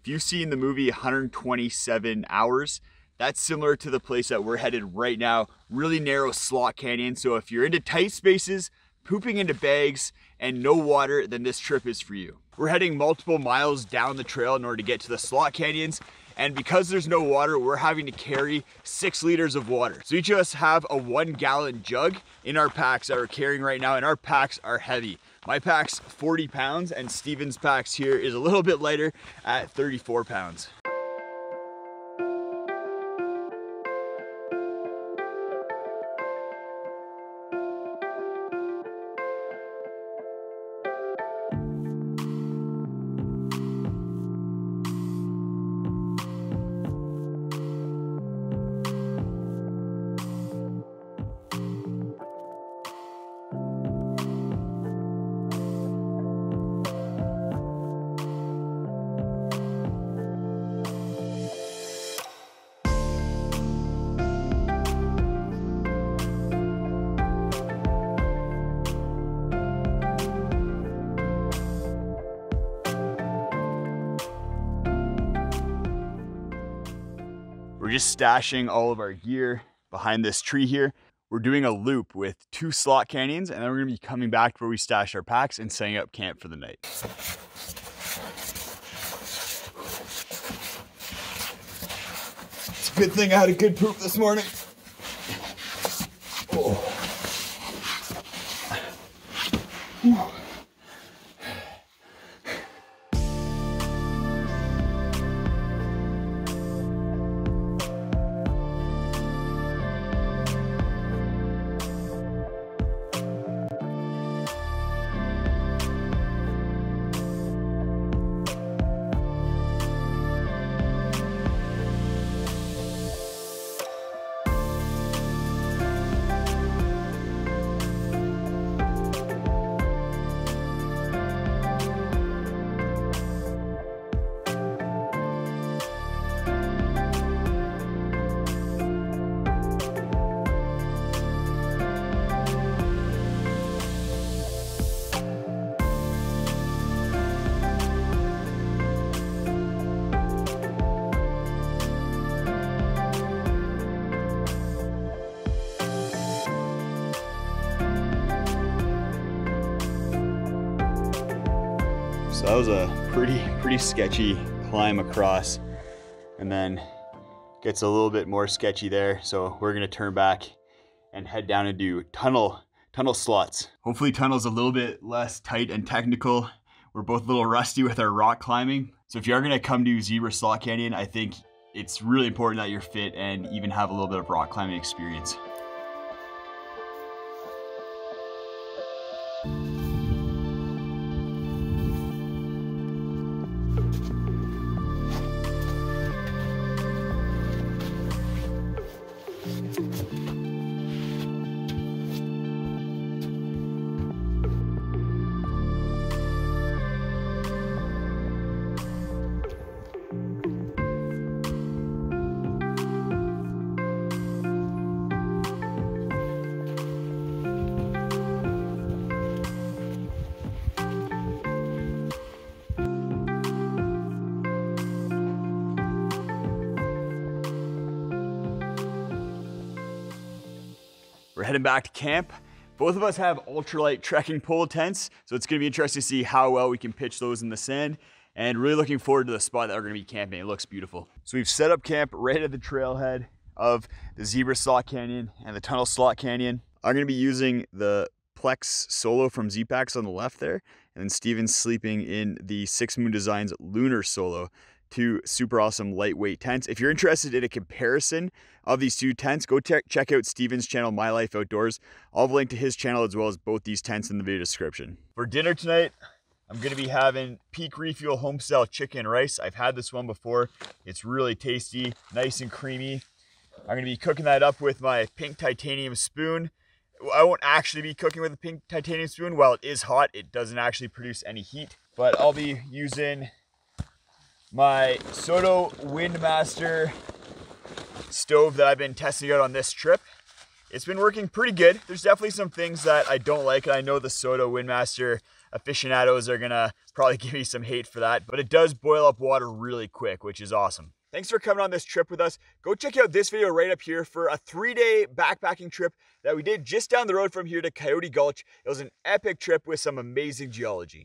If you've seen the movie 127 Hours, that's similar to the place that we're headed right now. Really narrow slot canyon. So if you're into tight spaces, pooping into bags, and no water, then this trip is for you. We're heading multiple miles down the trail in order to get to the slot canyons. And because there's no water, we're having to carry six liters of water. So each of us have a one gallon jug in our packs that we're carrying right now, and our packs are heavy. My pack's 40 pounds, and Steven's packs here is a little bit lighter at 34 pounds. We're just stashing all of our gear behind this tree here. We're doing a loop with two slot canyons and then we're gonna be coming back to where we stash our packs and setting up camp for the night. It's a good thing I had a good poop this morning. So that was a pretty, pretty sketchy climb across and then gets a little bit more sketchy there. So we're gonna turn back and head down and do tunnel, tunnel slots. Hopefully tunnel's a little bit less tight and technical. We're both a little rusty with our rock climbing. So if you are gonna come to Zebra Slot Canyon, I think it's really important that you're fit and even have a little bit of rock climbing experience. We're heading back to camp. Both of us have ultralight trekking pole tents, so it's gonna be interesting to see how well we can pitch those in the sand and really looking forward to the spot that we're gonna be camping. It looks beautiful. So we've set up camp right at the trailhead of the Zebra Slot Canyon and the Tunnel Slot Canyon. I'm gonna be using the Plex Solo from Z-Packs on the left there, and then Steven's sleeping in the Six Moon Designs Lunar Solo two super awesome lightweight tents. If you're interested in a comparison of these two tents, go check out Steven's channel, My Life Outdoors. I'll have a link to his channel as well as both these tents in the video description. For dinner tonight, I'm gonna be having Peak Refuel Homestyle Chicken Rice. I've had this one before. It's really tasty, nice and creamy. I'm gonna be cooking that up with my pink titanium spoon. I won't actually be cooking with a pink titanium spoon. While it is hot, it doesn't actually produce any heat. But I'll be using my Soto Windmaster stove that I've been testing out on this trip. It's been working pretty good. There's definitely some things that I don't like, and I know the Soto Windmaster aficionados are gonna probably give me some hate for that, but it does boil up water really quick, which is awesome. Thanks for coming on this trip with us. Go check out this video right up here for a three day backpacking trip that we did just down the road from here to Coyote Gulch. It was an epic trip with some amazing geology.